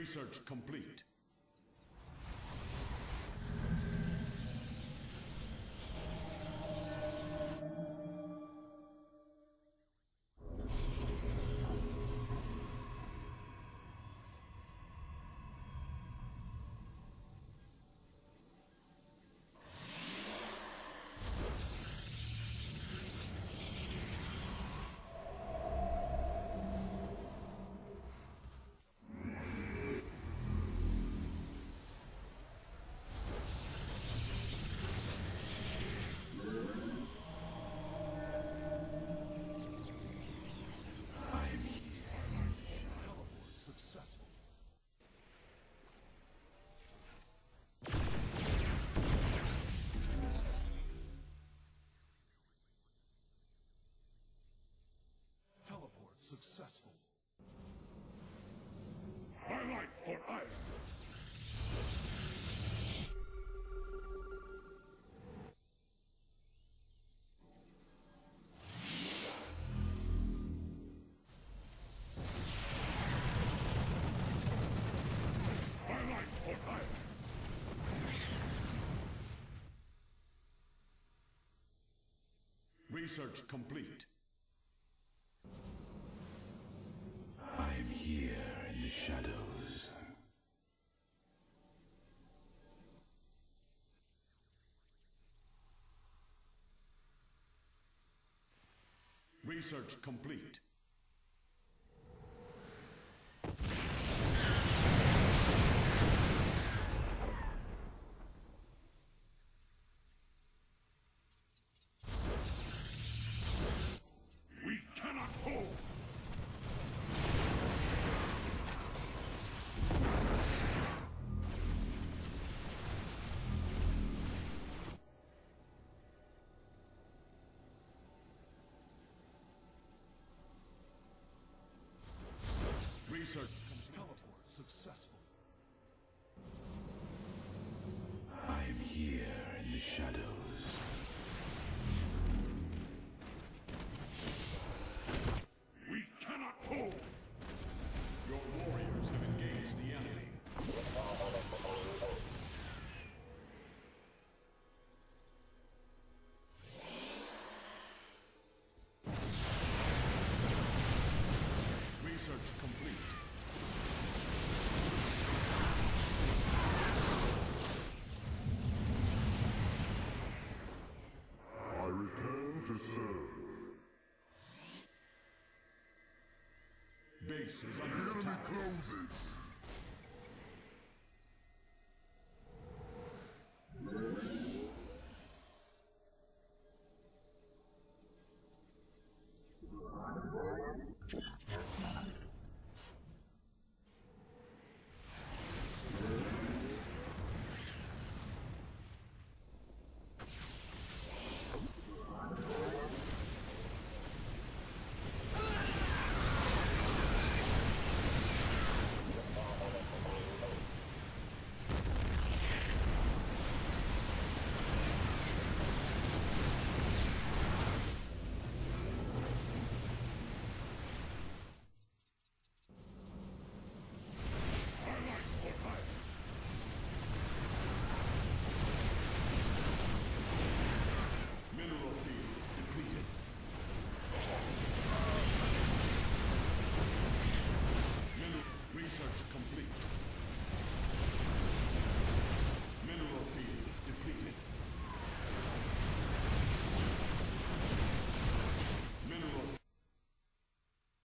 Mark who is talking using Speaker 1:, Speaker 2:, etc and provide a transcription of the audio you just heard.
Speaker 1: Research complete.
Speaker 2: Successful.
Speaker 1: My life for Aiur! Research complete.
Speaker 3: Shadows.
Speaker 1: Research complete. Research
Speaker 2: Teleport.
Speaker 3: I'm here in the shadows.
Speaker 1: Base is
Speaker 4: The
Speaker 1: under
Speaker 4: enemy
Speaker 1: attack.
Speaker 4: closes.